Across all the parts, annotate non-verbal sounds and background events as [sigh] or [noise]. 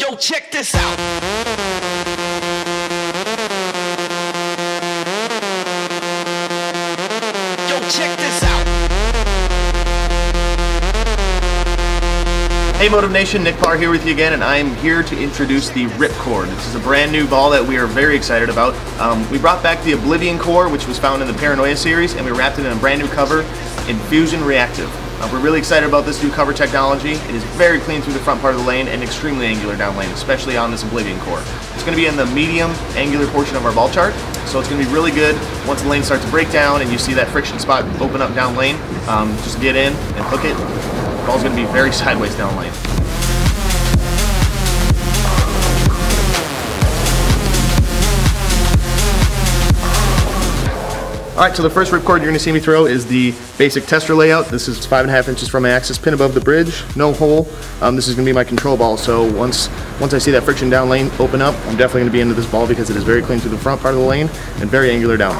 Yo, check this out. Yo, check this out. Hey Motiv Nation, Nick Parr here with you again, and I am here to introduce the Ripcord. This is a brand new ball that we are very excited about. Um, we brought back the Oblivion core, which was found in the Paranoia series, and we wrapped it in a brand new cover in Fusion Reactive. Uh, we're really excited about this new cover technology. It is very clean through the front part of the lane and extremely angular down lane, especially on this Oblivion core. It's going to be in the medium angular portion of our ball chart, so it's going to be really good once the lane starts to break down and you see that friction spot open up down lane. Um, just get in and hook it. The ball's going to be very [laughs] sideways down lane. All right, so the first ripcord you're gonna see me throw is the basic tester layout. This is five and a half inches from my axis pin above the bridge, no hole. Um, this is gonna be my control ball, so once, once I see that friction down lane open up, I'm definitely gonna be into this ball because it is very clean through the front part of the lane and very angular down.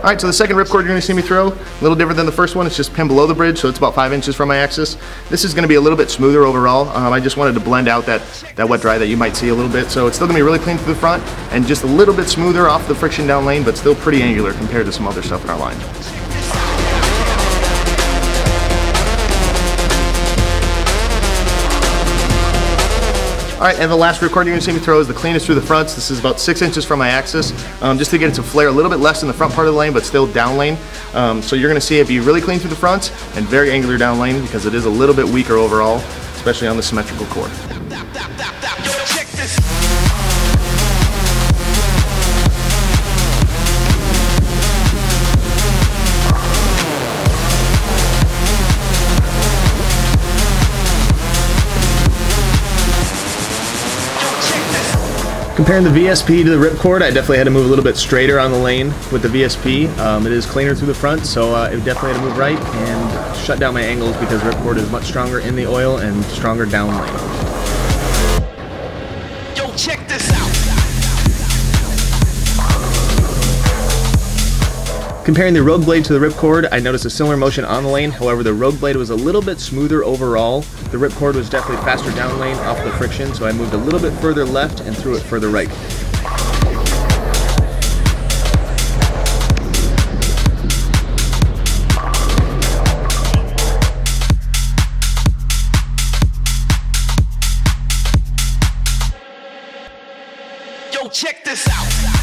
All right, so the second ripcord you're gonna see me throw, a little different than the first one. It's just pinned below the bridge, so it's about five inches from my axis. This is gonna be a little bit smoother overall. Um, I just wanted to blend out that, that wet dry that you might see a little bit. So it's still gonna be really clean through the front and just a little bit smoother off the friction down lane, but still pretty angular compared to some other stuff in our line. All right, and the last ripcord you're gonna see me throw is the cleanest through the fronts. This is about six inches from my axis, um, just to get it to flare a little bit less in the front part of the lane, but still down lane. Um, so you're gonna see it be really clean through the fronts and very angular down lane because it is a little bit weaker overall, especially on the symmetrical core. Comparing the VSP to the ripcord, I definitely had to move a little bit straighter on the lane with the VSP. Um, it is cleaner through the front, so uh, it definitely had to move right and shut down my angles because ripcord is much stronger in the oil and stronger down lane. Yo, check this out. Comparing the Rogue Blade to the Ripcord, I noticed a similar motion on the lane. However, the Rogue Blade was a little bit smoother overall. The Ripcord was definitely faster down lane off the friction, so I moved a little bit further left and threw it further right. Yo, check this out.